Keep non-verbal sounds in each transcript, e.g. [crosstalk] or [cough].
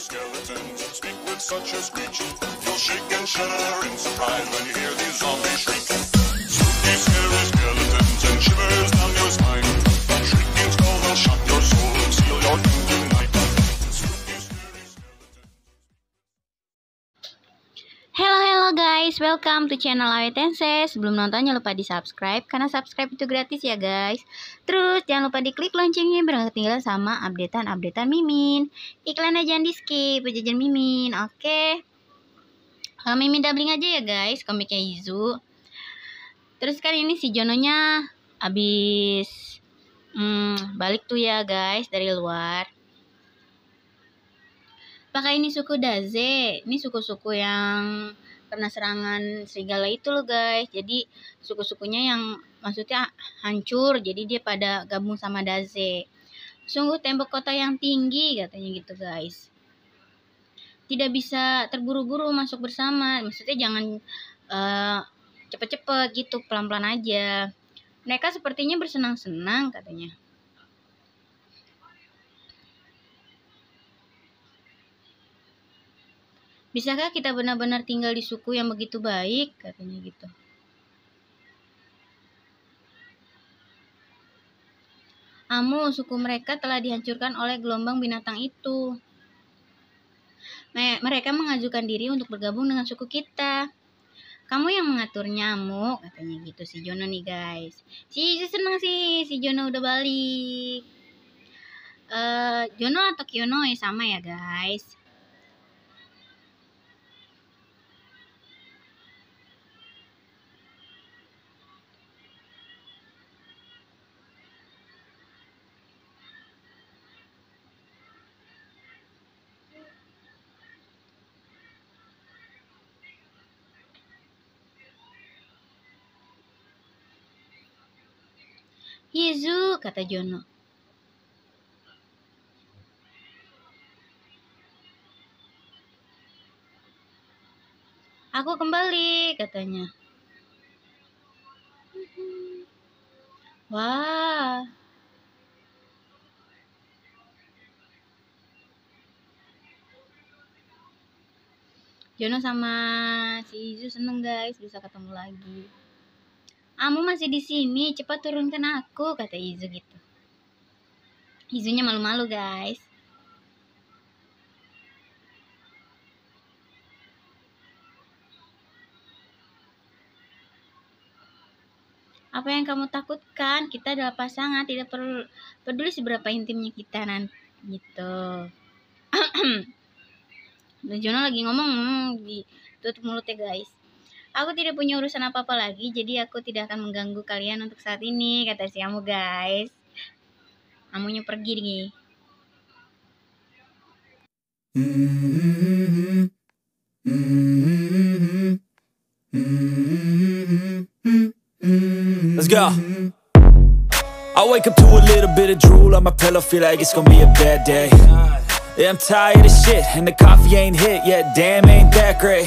skeletons speak with such a screech. You'll shake and shudder in surprise when you hear these zombies shriek. Spooky, scary skeletons and shivers down guys, welcome to channel Awetense. Sebelum nonton jangan lupa di subscribe karena subscribe itu gratis ya guys. Terus jangan lupa diklik loncengnya biar gak ketinggalan sama updatean-updatean Mimin. Iklannya jangan di skip, jajan Mimin, oke? Kalau Mimin doubling aja ya guys, komiknya Izu. Terus kan ini si Jononya abis hmm, balik tuh ya guys dari luar. Pakai ini suku Daze. Ini suku-suku yang kena serangan serigala itu loh guys. Jadi suku-sukunya yang maksudnya hancur. Jadi dia pada gabung sama Daze. Sungguh tembok kota yang tinggi katanya gitu guys. Tidak bisa terburu-buru masuk bersama. Maksudnya jangan eh, cepet-cepet gitu pelan-pelan aja. Mereka sepertinya bersenang-senang katanya. Bisakah kita benar-benar tinggal di suku yang begitu baik? Katanya gitu. Amu, suku mereka telah dihancurkan oleh gelombang binatang itu. Me- Mereka mengajukan diri untuk bergabung dengan suku kita. Kamu yang mengaturnya, Amu, katanya gitu si Jono nih guys. Si seneng sih, si Jono udah balik. Eh, Jono atau Kiono ya sama ya guys. Hizu, kata Jono. Aku kembali, katanya. Wah. Jono sama si Izu seneng guys bisa ketemu lagi. Kamu masih di sini, cepat turunkan aku, kata Izu gitu. Izunya malu-malu, guys. Apa yang kamu takutkan? Kita adalah pasangan, tidak perlu peduli seberapa intimnya kita nanti gitu. [clears throat] Jono lagi ngomong hmm, di tutup mulutnya guys. Aku tidak punya urusan apa-apa lagi, jadi aku tidak akan mengganggu kalian untuk saat ini, kata si Amu guys. Amunya pergi nih. Let's go. I wake up to a little bit of drool on my pillow, feel like it's gonna be a bad day. Yeah, I'm tired of shit, and the coffee ain't hit yet, damn, ain't that great.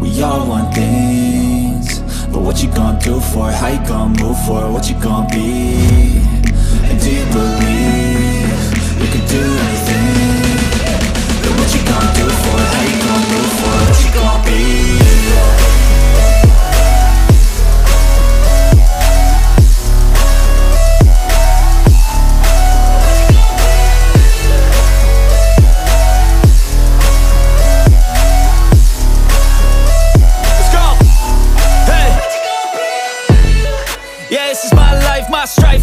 We all want things But what you gonna do for it? How you gonna move for it? What you gonna be? And do you believe you can do anything? But what you gonna do for it? How you gonna move for it? What you gonna be?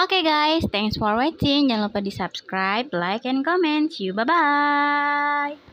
Oke guys, thanks for watching. Jangan lupa di subscribe, like, and comment. See you, bye-bye.